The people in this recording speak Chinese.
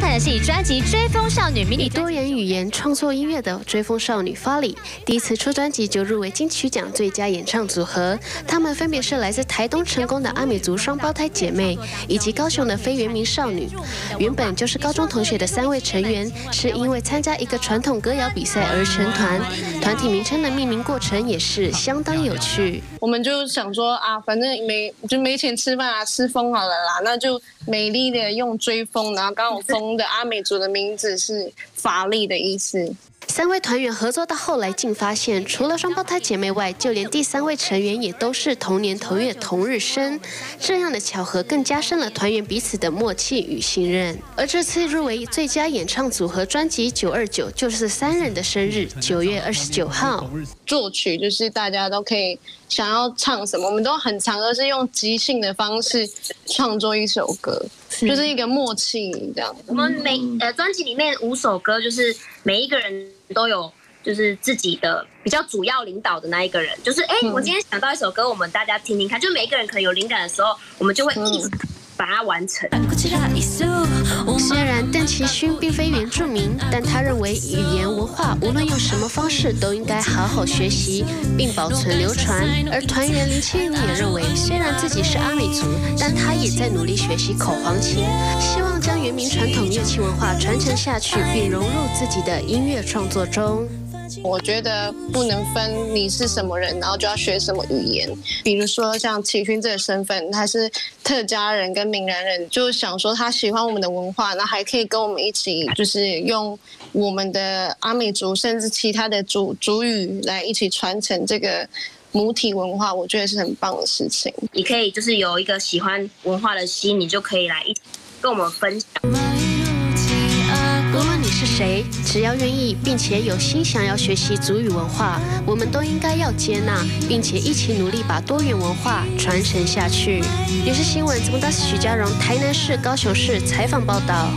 台的是以专辑《追风少女》迷你多元语言创作音乐的追风少女 Folly，第一次出专辑就入围金曲奖最佳演唱组合。她们分别是来自台东成功的阿美族双胞胎姐妹，以及高雄的非原名少女。原本就是高中同学的三位成员，是因为参加一个传统歌谣比赛而成团。团体名称的命名过程也是相当有趣。我们就想说啊，反正没就没钱吃饭啊，吃风好了啦，那就美丽的用追风，然后刚好风的阿美族的名字是法力的意思。三位团员合作到后来，竟发现除了双胞胎姐妹外，就连第三位成员也都是同年同月同日生。这样的巧合更加深了团员彼此的默契与信任。而这次入围最佳演唱组合专辑《九二九》，就是三人的生日，九月二十九号。作曲就是大家都可以想要唱什么，我们都很常都是用即兴的方式创作一首歌，就是一个默契这样。我们每呃专辑里面五首歌，就是每一个人。都有，就是自己的比较主要领导的那一个人，就是哎，我今天想到一首歌，我们大家听听看。就每一个人可能有灵感的时候，我们就会一起把它完成。虽然邓奇勋并非原住民，但他认为语言文化无论用什么方式都应该好好学习并保存流传。而团员林千云也认为，虽然自己是阿美族，但他也在努力学习口簧琴，希望将原民传统乐器文化传承下去，并融入自己的音乐创作中。我觉得不能分你是什么人，然后就要学什么语言。比如说像启勋这个身份，他是特家人跟闽南人，就想说他喜欢我们的文化，那还可以跟我们一起，就是用我们的阿美族甚至其他的族族语来一起传承这个母体文化，我觉得是很棒的事情。你可以就是有一个喜欢文化的心，你就可以来一跟我们分享。是谁？只要愿意，并且有心想要学习族语文化，我们都应该要接纳，并且一起努力把多元文化传承下去。也是新闻，怎么的？许家荣，台南市、高雄市采访报道。